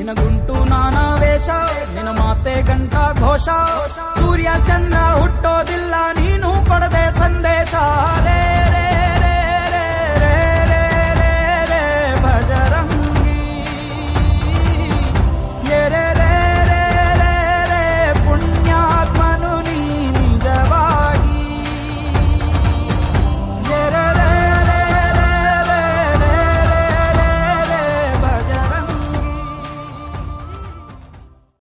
ನಿನ ಗುಂಟು ನಾನಾ ವೇಷ ನಿನ ಮಾತೆ ಗಂಟ ಘೋಷ ಸೂರ್ಯ ಚಂದ್ರ